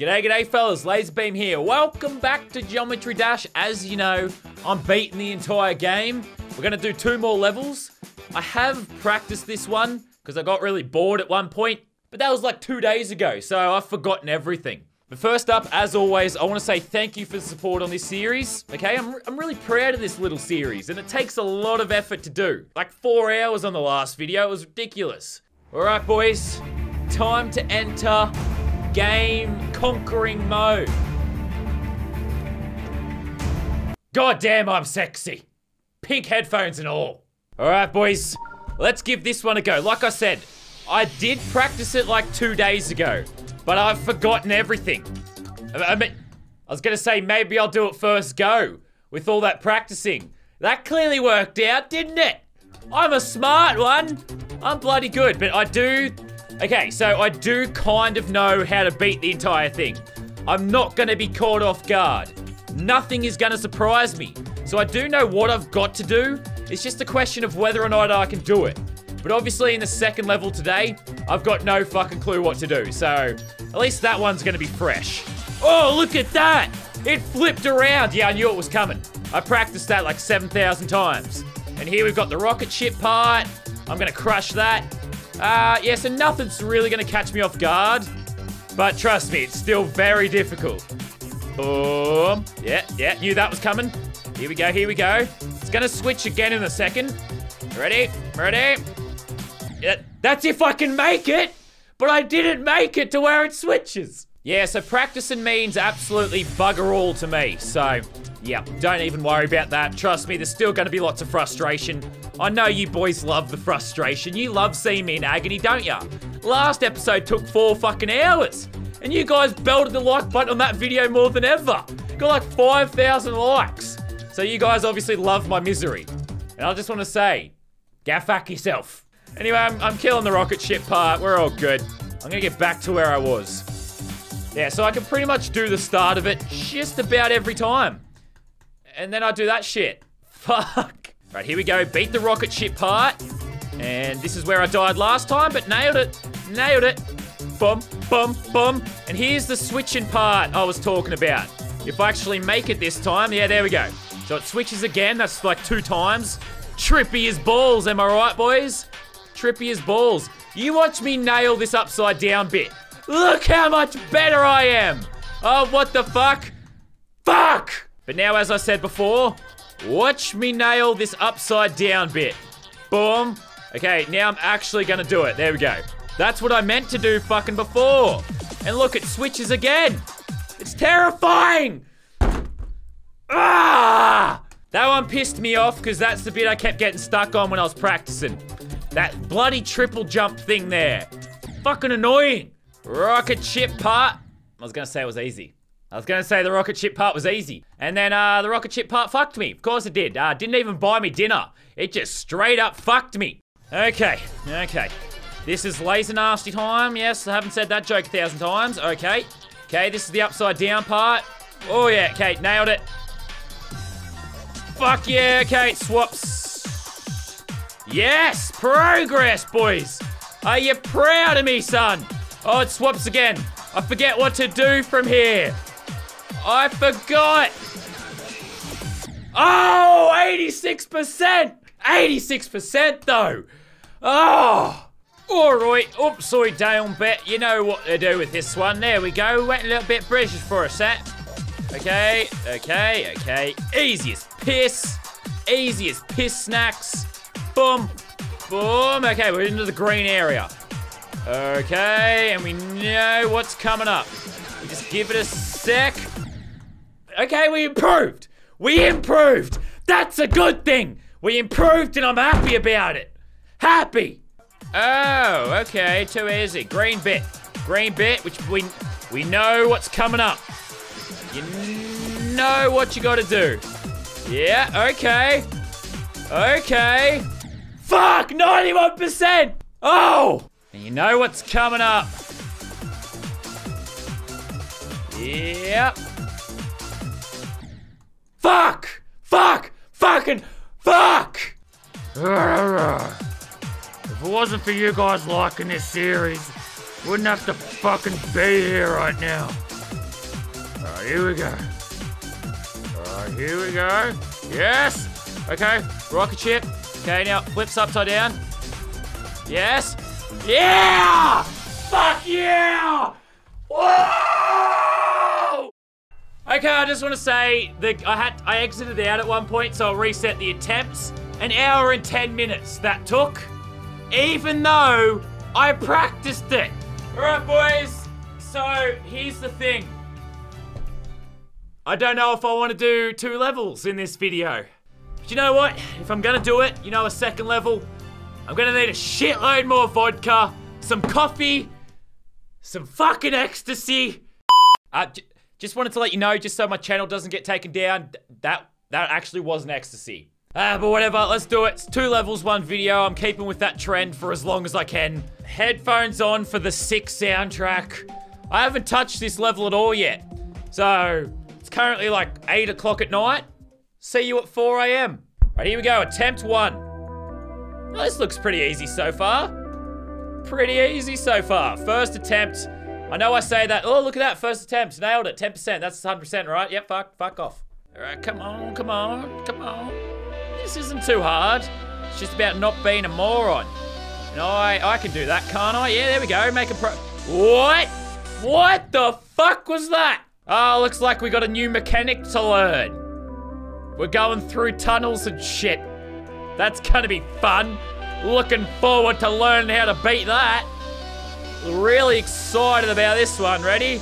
G'day, g'day, fellas. LazarBeam here. Welcome back to Geometry Dash. As you know, I'm beating the entire game. We're to do two more levels. I have practiced this one because I got really bored at one point, but that was like two days ago, so I've forgotten everything. But first up, as always, I want to say thank you for the support on this series. Okay, I'm, I'm really proud of this little series, and it takes a lot of effort to do. Like four hours on the last video, it was ridiculous. All right, boys, time to enter game conquering mode. God damn, I'm sexy. Pink headphones and all. All right, boys, let's give this one a go. Like I said, I did practice it like two days ago but I've forgotten everything. I mean, I was gonna say maybe I'll do it first go with all that practicing. That clearly worked out, didn't it? I'm a smart one. I'm bloody good, but I do. Okay, so I do kind of know how to beat the entire thing. I'm not gonna be caught off guard. Nothing is gonna surprise me. So I do know what I've got to do. It's just a question of whether or not I can do it. But obviously in the second level today, I've got no fucking clue what to do. So at least that one's gonna be fresh. Oh, look at that! It flipped around. Yeah, I knew it was coming. I practiced that like 7,000 times. And here we've got the rocket ship part. I'm gonna crush that. Uh, yeah, so nothing's really gonna catch me off guard. But trust me, it's still very difficult. Boom. Yeah, yeah, knew that was coming. Here we go, here we go. It's gonna switch again in a second. Ready? Ready? Yeah, that's if I can make it, but I didn't make it to where it switches. Yeah, so practicing means absolutely bugger all to me. So, yeah, don't even worry about that. Trust me, there's still going to be lots of frustration. I know you boys love the frustration. You love seeing me in agony, don't ya? Last episode took four fucking hours. And you guys belted the like button on that video more than ever. Got like 5,000 likes. So you guys obviously love my misery. And I just want to say, gaff yourself. Anyway, I'm, I'm killing the rocket ship part. We're all good. I'm gonna get back to where I was. Yeah, so I can pretty much do the start of it just about every time. And then I do that shit. Fuck. Right, here we go. Beat the rocket ship part. And this is where I died last time, but nailed it. Nailed it. Boom, boom, boom. And here's the switching part I was talking about. If I actually make it this time, yeah, there we go. So it switches again. That's like two times. Trippy as balls, am I right, boys? trippy as balls. You watch me nail this upside down bit. Look how much better I am. Oh, what the fuck? Fuck! But now, as I said before, watch me nail this upside down bit. Boom. Okay, now I'm actually gonna do it. There we go. That's what I meant to do fucking before. And look, it switches again. It's terrifying. Ah! That one pissed me off because that's the bit I kept getting stuck on when I was practicing. That bloody triple jump thing there. Fucking annoying. Rocket ship part. I was gonna say it was easy. I was gonna say the rocket ship part was easy. And then uh, the rocket ship part fucked me. Of course it did. Uh, didn't even buy me dinner. It just straight up fucked me. Okay, okay. This is laser nasty time. Yes, I haven't said that joke a thousand times. Okay. Okay, this is the upside down part. Oh yeah, okay, nailed it. Fuck yeah, okay, swaps Yes! Progress, boys! Are you proud of me, son? Oh, it swaps again. I forget what to do from here. I forgot. Oh, 86%! 86% though! Ah. Oh! Alright, upside down bet. You know what to do with this one. There we go. Went a little bit British for a set. Okay, okay, okay. Easy as piss. Easy as piss snacks. Boom. Boom. Okay, we're into the green area. Okay, and we know what's coming up. We just give it a sec. Okay, we improved. We improved. That's a good thing. We improved and I'm happy about it. Happy. Oh, okay, too easy. Green bit. Green bit, which we we know what's coming up. You know what you gotta do. Yeah, okay. Okay. Fuck! 91%! Oh! And you know what's coming up. Yep. Fuck! Fuck! Fucking fuck! If it wasn't for you guys liking this series, wouldn't have to fucking be here right now. Alright, here we go. Alright, here we go. Yes! Okay, rocket ship. Okay, now flips upside down. Yes! Yeah! Fuck yeah! Whoa! Okay, I just want to say that I had I exited out at one point, so I'll reset the attempts. An hour and 10 minutes that took, even though I practiced it. Alright, boys. So here's the thing. I don't know if I want to do two levels in this video. But you know what? If I'm gonna do it, you know, a second level, I'm gonna need a shitload more vodka, some coffee, some fucking ecstasy. Uh, just wanted to let you know, just so my channel doesn't get taken down, that that actually was an ecstasy. Ah, uh, but whatever, let's do it. It's two levels, one video. I'm keeping with that trend for as long as I can. Headphones on for the sick soundtrack. I haven't touched this level at all yet. So, it's currently like 8 o'clock at night. See you at 4 a.m. Right, here we go. Attempt one. This looks pretty easy so far. Pretty easy so far. First attempt. I know I say that. Oh, look at that. First attempt. Nailed it. 10%. That's 100%, right? Yep, fuck, fuck off. All right, come on, come on, come on. This isn't too hard. It's just about not being a moron. I, I can do that, can't I? Yeah, there we go. Make a pro. What? What the fuck was that? Oh, looks like we got a new mechanic to learn. We're going through tunnels and shit. That's gonna be fun. Looking forward to learning how to beat that. Really excited about this one. Ready?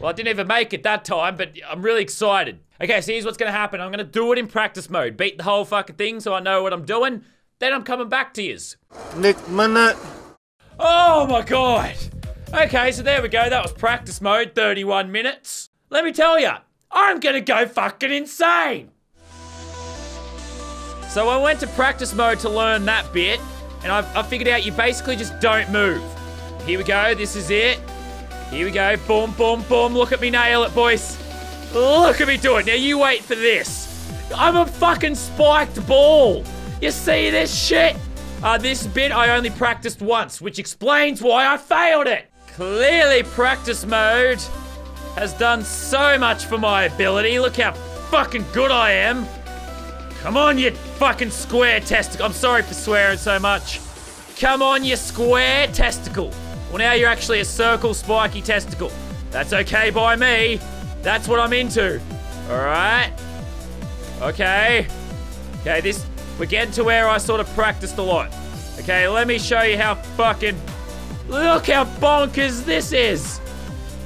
Well, I didn't even make it that time, but I'm really excited. Okay, so here's what's gonna happen. I'm gonna do it in practice mode. Beat the whole fucking thing so I know what I'm doing. Then I'm coming back to yous. Nick Minute. Oh my god. Okay, so there we go. That was practice mode, 31 minutes. Let me tell you, I'm gonna go fucking insane. So I went to practice mode to learn that bit, and I, I figured out you basically just don't move. Here we go, this is it. Here we go, boom, boom, boom. Look at me nail it, boys. Look at me do it. Now you wait for this. I'm a fucking spiked ball. You see this shit? Uh, this bit I only practiced once, which explains why I failed it. Clearly practice mode has done so much for my ability. Look how fucking good I am. Come on, you fucking square testicle. I'm sorry for swearing so much. Come on, you square testicle. Well, now you're actually a circle spiky testicle. That's okay by me. That's what I'm into. All right. Okay. Okay, this, we're getting to where I sort of practiced a lot. Okay, let me show you how fucking Look how bonkers this is.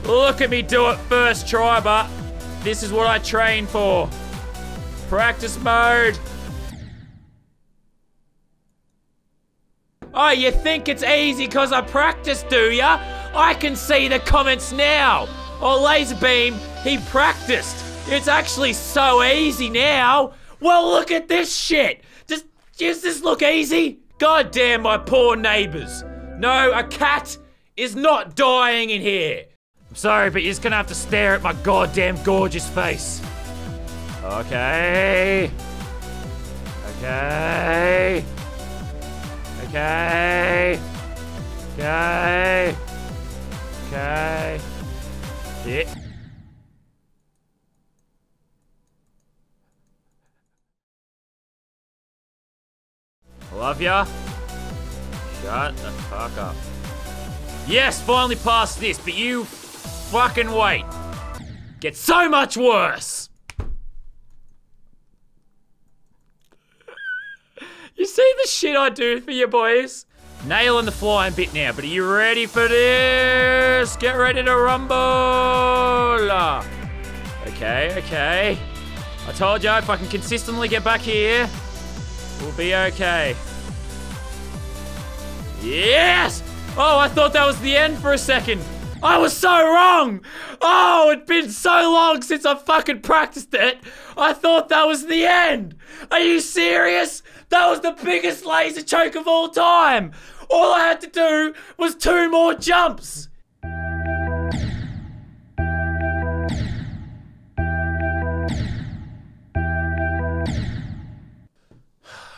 Look at me do it first try, but this is what I train for. Practice mode. Oh, you think it's easy because I practiced, do ya? I can see the comments now. Oh, LazarBeam, he practiced. It's actually so easy now. Well, look at this shit. Does, does this look easy? God damn my poor neighbors. No, a cat is not dying in here. I'm sorry, but you're just gonna have to stare at my goddamn gorgeous face. Okay. Okay. Okay. Okay. Okay. Yeah. Love ya. Shut the fuck up. Yes, finally passed this, but you fucking wait. Get so much worse. You see the shit I do for you boys? Nailing the flying bit now, but are you ready for this? Get ready to rumble. Okay, okay. I told you if I can consistently get back here, we'll be okay. Yes! Oh, I thought that was the end for a second. I was so wrong! Oh, it'd been so long since I fucking practiced it. I thought that was the end. Are you serious? That was the biggest laser choke of all time. All I had to do was two more jumps.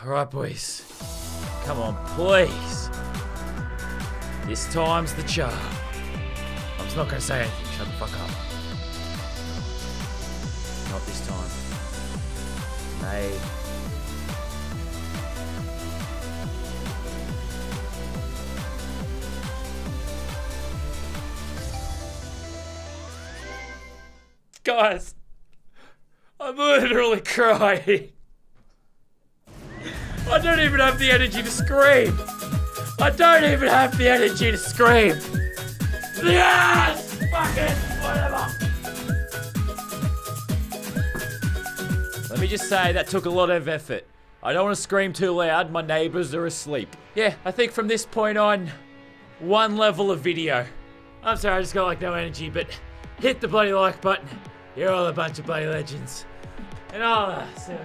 All right, boys. Come on, please. This time's the charm. I'm not gonna say anything. Shut the fuck up. Not this time. May. Guys, I'm literally crying. I don't even have the energy to scream. I don't even have the energy to scream. Yes! Let me just say, that took a lot of effort. I don't want to scream too loud, my neighbors are asleep. Yeah, I think from this point on, one level of video. I'm sorry, I just got like no energy, but hit the bloody like button. You're all a bunch of bloody legends. And see you